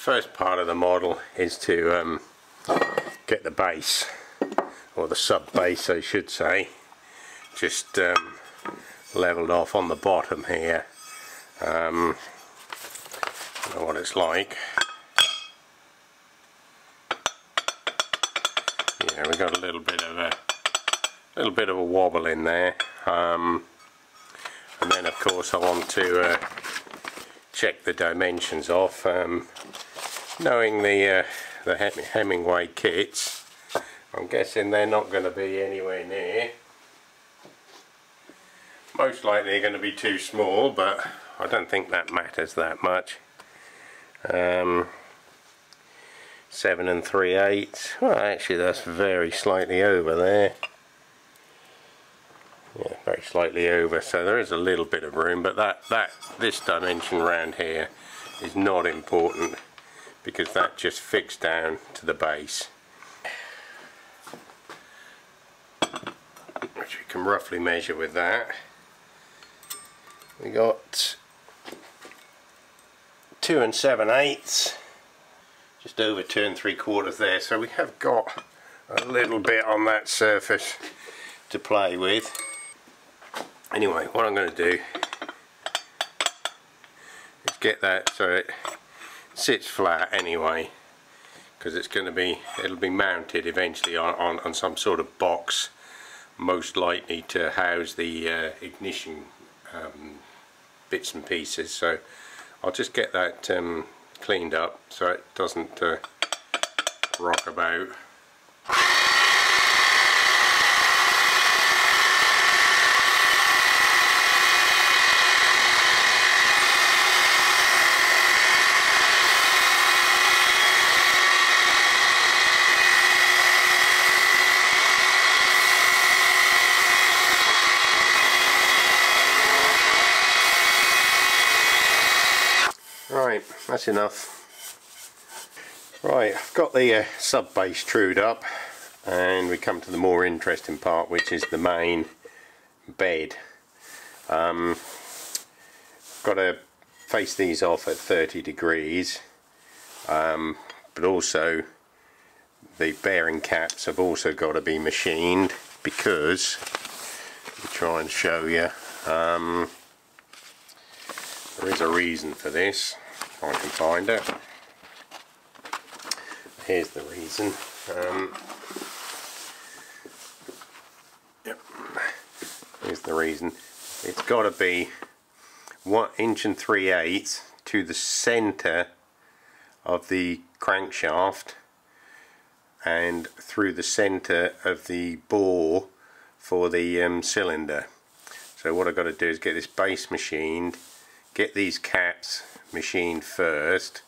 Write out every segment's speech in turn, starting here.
first part of the model is to um, get the base, or the sub base I should say, just um, leveled off on the bottom here. Um, I don't know what it's like. Yeah, we got a little bit of a little bit of a wobble in there. Um, and then of course I want to uh, check the dimensions off. Um, knowing the uh, the Hemingway kits, I'm guessing they're not going to be anywhere near. Most likely they're going to be too small, but I don't think that matters that much. Um, 7 and 3 eighths. Well, actually that's very slightly over there. Yeah, very slightly over, so there is a little bit of room, but that, that this dimension around here is not important because that just fixed down to the base. Which we can roughly measure with that. We got two and seven eighths just over two and three quarters there so we have got a little bit on that surface to play with anyway what I'm going to do is get that so it sits flat anyway because it's going to be it'll be mounted eventually on, on, on some sort of box most likely to house the uh, ignition um, bits and pieces. So I'll just get that um, cleaned up so it doesn't uh, rock about Right, that's enough. Right, I've got the uh, sub base trued up and we come to the more interesting part which is the main bed. Um, got to face these off at 30 degrees um, but also the bearing caps have also got to be machined because, try and show you, um, there is a reason for this, if I can find it. Here's the reason. Um, yep. Here's the reason. It's got to be one inch and three eighths to the center of the crankshaft and through the center of the bore for the um, cylinder. So what I've got to do is get this base machined get these caps machined first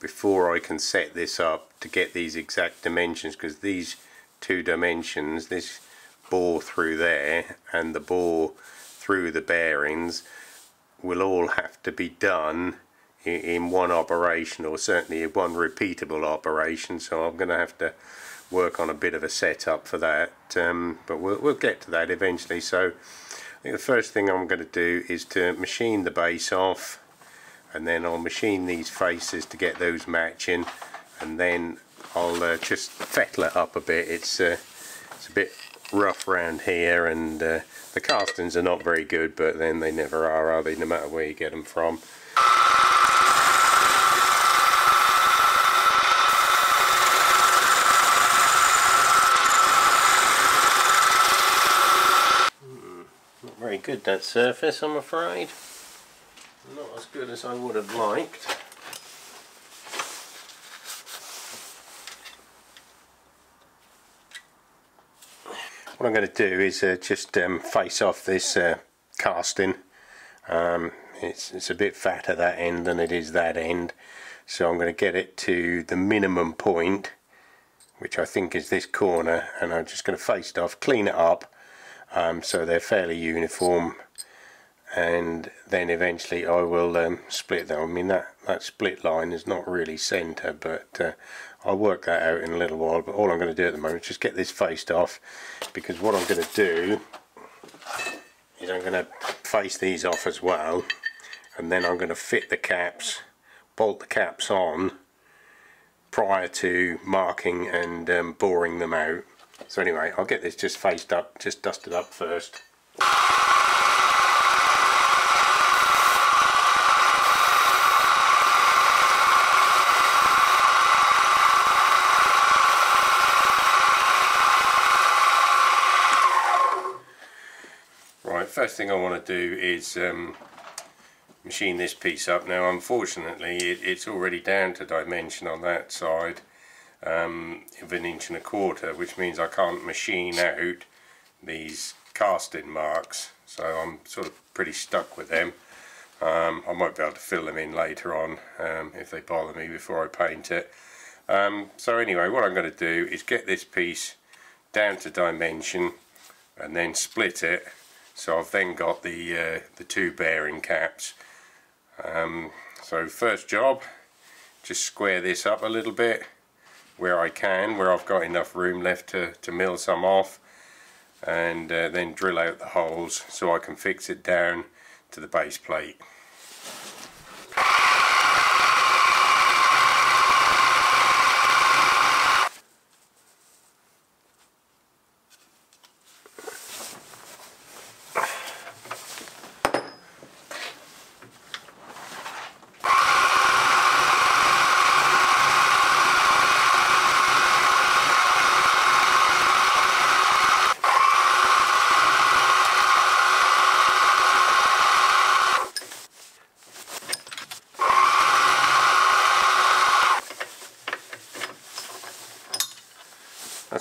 before I can set this up to get these exact dimensions because these two dimensions this bore through there and the bore through the bearings will all have to be done in, in one operation or certainly one repeatable operation. So I'm going to have to work on a bit of a setup for that um, but we'll, we'll get to that eventually. So think the first thing I'm going to do is to machine the base off and then I'll machine these faces to get those matching and then I'll uh, just fettle it up a bit. It's uh, it's a bit rough around here and uh, the castings are not very good but then they never are are they no matter where you get them from. Hmm, Not very good that surface I'm afraid not as good as I would have liked. What I'm going to do is uh, just um, face off this uh, casting. Um, it's, it's a bit fatter that end than it is that end. So I'm going to get it to the minimum point which I think is this corner and I'm just going to face it off clean it up um, so they're fairly uniform and then eventually I will um, split them. I mean that, that split line is not really centre but uh, I'll work that out in a little while but all I'm going to do at the moment is just get this faced off because what I'm going to do is I'm going to face these off as well and then I'm going to fit the caps, bolt the caps on prior to marking and um, boring them out. So anyway, I'll get this just faced up, just dusted up first. Thing I want to do is um, machine this piece up. Now unfortunately it, it's already down to dimension on that side um, of an inch and a quarter which means I can't machine out these casting marks so I'm sort of pretty stuck with them. Um, I might be able to fill them in later on um, if they bother me before I paint it. Um, so anyway what I'm going to do is get this piece down to dimension and then split it so I've then got the uh, the two bearing caps. Um, so first job just square this up a little bit where I can where I've got enough room left to, to mill some off and uh, then drill out the holes so I can fix it down to the base plate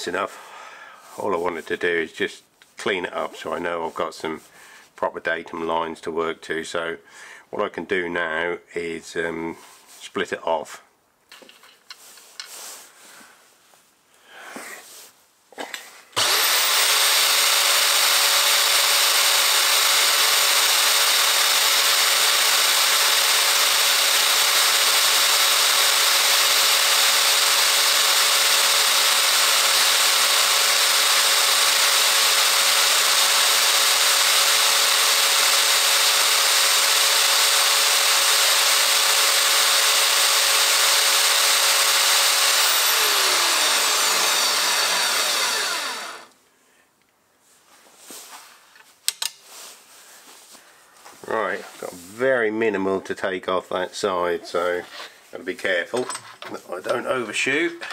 that's enough. All I wanted to do is just clean it up so I know I've got some proper datum lines to work to. So what I can do now is um, split it off Right, got very to take off that side, so got to be careful that I don't overshoot.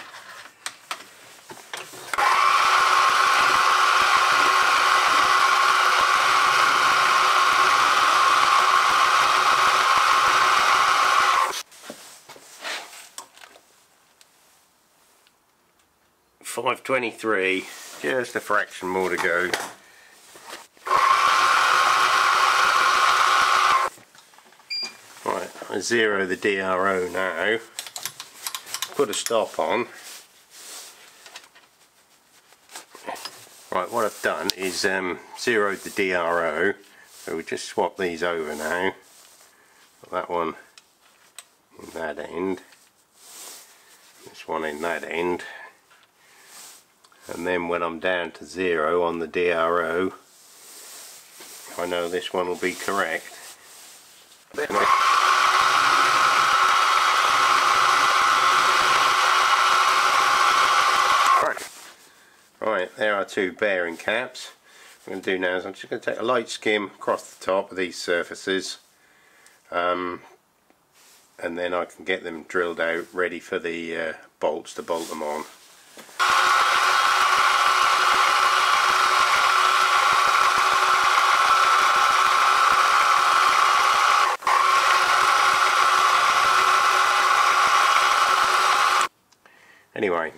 Five twenty-three, just a fraction more to go. Zero the DRO now. Put a stop on. Right what I've done is um, zeroed the DRO so we just swap these over now. Put that one in that end. This one in that end. And then when I'm down to zero on the DRO I know this one will be correct Right, there are two bearing caps. What I'm going to do now is I'm just going to take a light skim across the top of these surfaces um, and then I can get them drilled out ready for the uh, bolts to bolt them on. Anyway,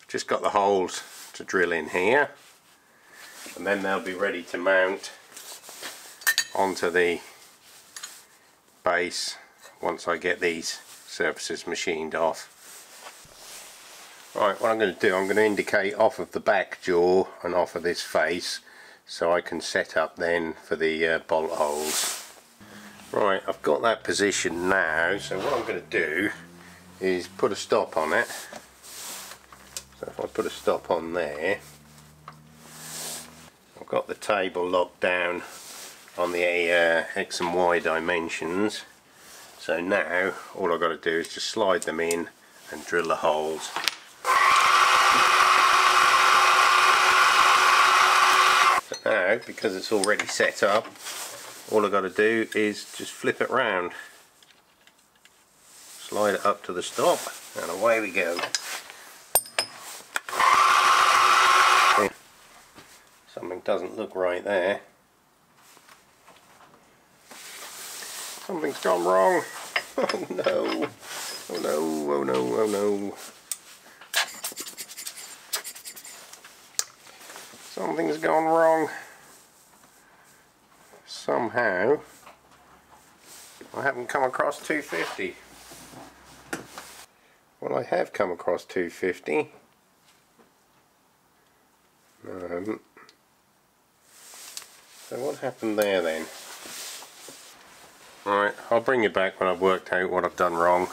I've just got the holes to drill in here and then they'll be ready to mount onto the base once I get these surfaces machined off. Right, what I'm going to do, I'm going to indicate off of the back jaw and off of this face so I can set up then for the uh, bolt holes. Right, I've got that position now, so what I'm going to do is put a stop on it so if I put a stop on there, I've got the table locked down on the uh, X and Y dimensions. So now all I've got to do is just slide them in and drill the holes. Now, because it's already set up, all I've got to do is just flip it round. Slide it up to the stop and away we go. Something doesn't look right there. Something's gone wrong. Oh no. Oh no, oh no, oh no. Something's gone wrong. Somehow I haven't come across 250. Well I have come across 250. No um, I haven't. So what happened there then? Alright, I'll bring you back when I've worked out what I've done wrong.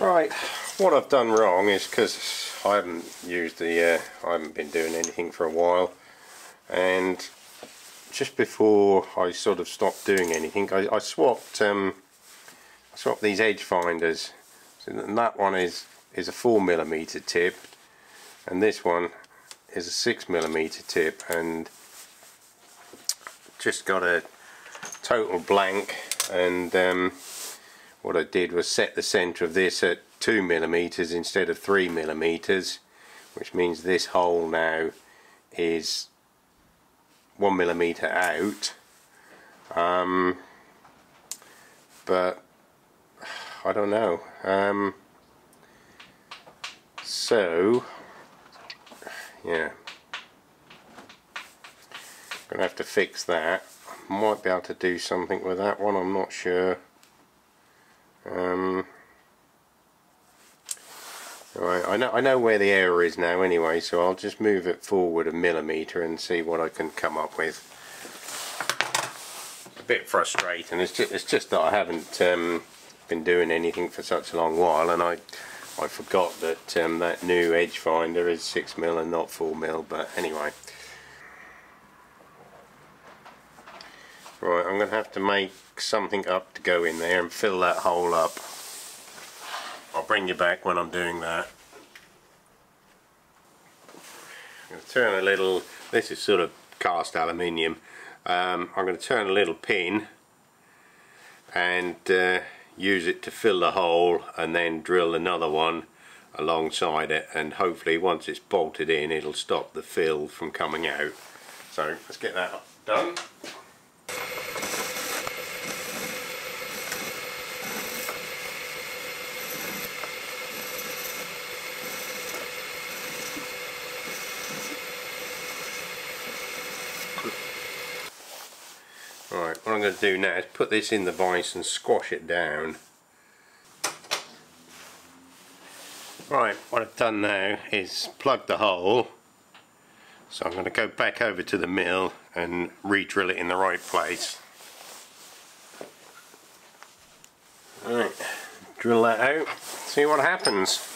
Right, what I've done wrong is because I haven't used the, uh, I haven't been doing anything for a while and just before I sort of stopped doing anything I, I swapped um, swapped these edge finders so that one is is a 4 millimeter tip and this one is a 6 millimeter tip and just got a total blank and um, what I did was set the center of this at 2 millimeters instead of 3 millimeters which means this hole now is 1 millimeter out. Um, but I don't know. Um, so yeah gonna have to fix that might be able to do something with that one I'm not sure um, right, I know I know where the error is now anyway, so I'll just move it forward a millimeter and see what I can come up with. A bit frustrating. It's just, it's just that I haven't um, been doing anything for such a long while, and I I forgot that um, that new edge finder is six mil and not four mil. But anyway. Right, I'm going to have to make something up to go in there and fill that hole up. I'll bring you back when I'm doing that. I'm going to turn a little, this is sort of cast aluminium, um, I'm going to turn a little pin and uh, use it to fill the hole and then drill another one alongside it and hopefully once it's bolted in it'll stop the fill from coming out. So let's get that done. Going to do now is put this in the vise and squash it down. Right, what I've done now is plug the hole. So I'm going to go back over to the mill and re-drill it in the right place. Right, drill that out, see what happens.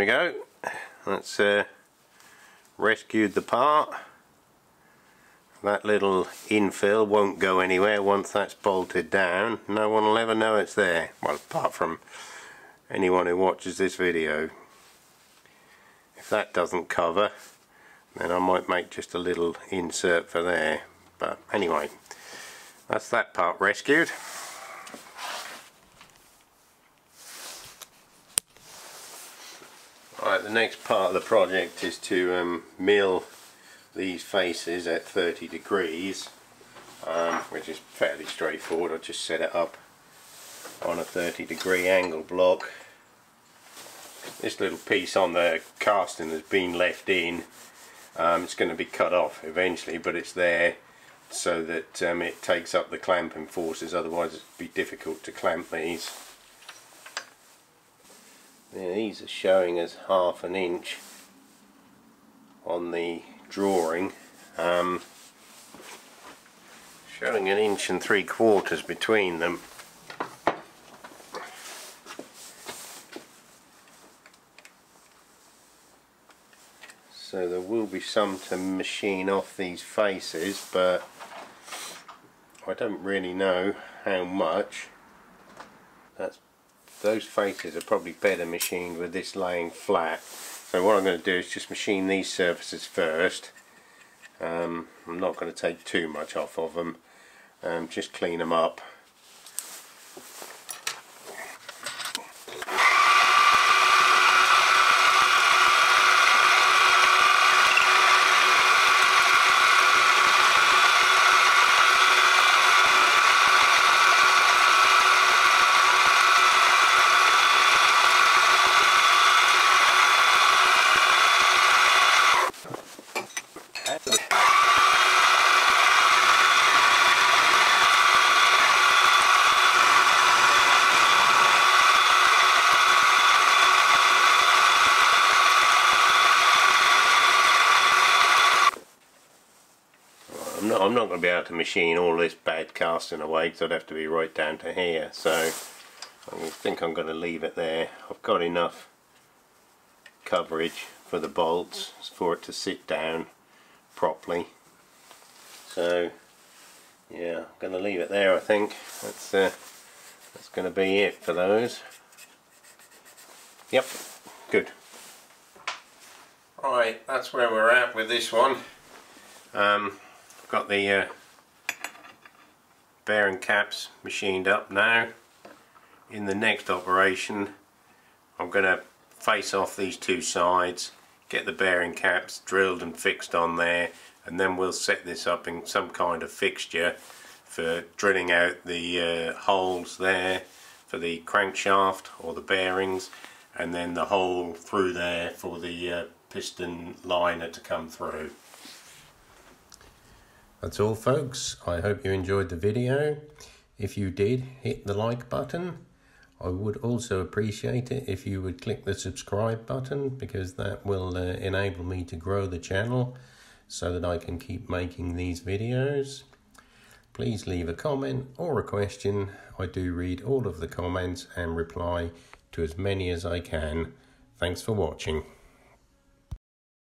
We go. That's uh, rescued the part. That little infill won't go anywhere once that's bolted down. No one will ever know it's there. Well, apart from anyone who watches this video. If that doesn't cover, then I might make just a little insert for there. But anyway, that's that part rescued. Right, the next part of the project is to um, mill these faces at 30 degrees, um, which is fairly straightforward. I just set it up on a 30 degree angle block. This little piece on the casting has been left in. Um, it's going to be cut off eventually but it's there so that um, it takes up the clamping forces. Otherwise it'd be difficult to clamp these these are showing as half an inch on the drawing um, showing an inch and three quarters between them. So there will be some to machine off these faces but I don't really know how much. That's those faces are probably better machined with this laying flat. So what I'm going to do is just machine these surfaces first. Um, I'm not going to take too much off of them um, just clean them up I'm be able to machine all this bad casting away because I'd have to be right down to here. So I think I'm going to leave it there. I've got enough coverage for the bolts for it to sit down properly. So yeah I'm going to leave it there I think. That's uh, that's going to be it for those. Yep good. Right that's where we're at with this one. Um, got the uh, bearing caps machined up now in the next operation I'm going to face off these two sides get the bearing caps drilled and fixed on there and then we'll set this up in some kind of fixture for drilling out the uh, holes there for the crankshaft or the bearings and then the hole through there for the uh, piston liner to come through. That's all folks. I hope you enjoyed the video. If you did, hit the like button. I would also appreciate it if you would click the subscribe button because that will uh, enable me to grow the channel so that I can keep making these videos. Please leave a comment or a question. I do read all of the comments and reply to as many as I can. Thanks for watching.